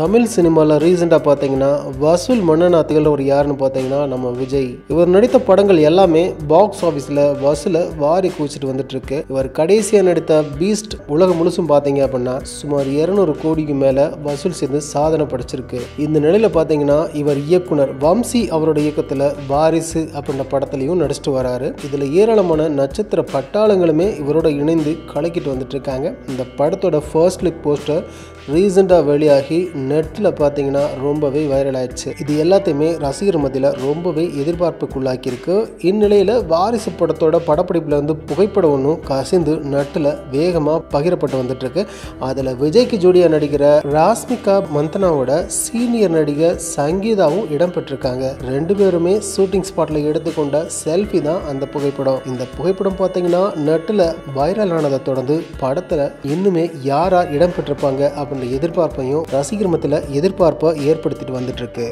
தமிழ் சினிமாவில் ரீசெண்டாக பார்த்தீங்கன்னா வசூல் மன்னனா திகழ்றவர் யாருன்னு பார்த்தீங்கன்னா நம்ம விஜய். இவர் நடித்த படங்கள் எல்லாமே பாக்ஸ் ஆஃபீஸில் வசூலை வாரி குவிச்சிட்டு வந்துட்டுருக்கு. இவர் கடைசியாக நடித்த பீஸ்ட் உலகம் முழுசும் பார்த்தீங்க அப்படின்னா சுமார் இருநூறு கோடிக்கு மேலே வசூல் செய்து சாதனை படைச்சிருக்கு. இந்த நிலையில் பார்த்தீங்கன்னா இவர் இயக்குனர் வம்சி அவரோட இயக்கத்தில் வாரிசு அப்படின்ற படத்துலையும் நடிச்சிட்டு வராரு. இதில் ஏராளமான நட்சத்திர பட்டாளங்களுமே இவரோட இணைந்து கலக்கிட்டு வந்துட்டு இருக்காங்க இந்த படத்தோட ஃபர்ஸ்ட் லுக் போஸ்டர் ரீசெண்டாக வெளியாகி நெட்டில் பார்த்தீங்கன்னா ரொம்பவே வைரல் ஆயிடுச்சு. இது எல்லாத்தையுமே ரசிகர் மத்தியில் ரொம்பவே எதிர்பார்ப்புக்குள்ளாக்கியிருக்கு. இந்நிலையில் வாரிசு படத்தோட படப்பிடிப்பில் வந்து புகைப்படம் ஒன்றும் கசிந்து நெட்டில் வேகமாக பகிரப்பட்டு வந்துட்டுருக்கு. அதில் விஜய்க்கு ஜோடியாக நடிக்கிற ராஸ்மிகா மந்தனாவோட சீனியர் நடிகர் சங்கீதாவும் இடம்பெற்றிருக்காங்க. ரெண்டு பேருமே ஷூட்டிங் ஸ்பாட்டில் எடுத்துக்கொண்ட செல்ஃபி தான் அந்த புகைப்படம். இந்த புகைப்படம் பார்த்தீங்கன்னா நெட்டில் வைரல் ஆனதை தொடர்ந்து படத்தில் இன்னுமே யாரா இடம்பெற்றிருப்பாங்க அப்படின்ற எதிர்பார்ப்பையும் ரசிகர் சமூக எதிர்பார்ப்பை ஏற்படுத்திட்டு வந்துட்டு இருக்கு.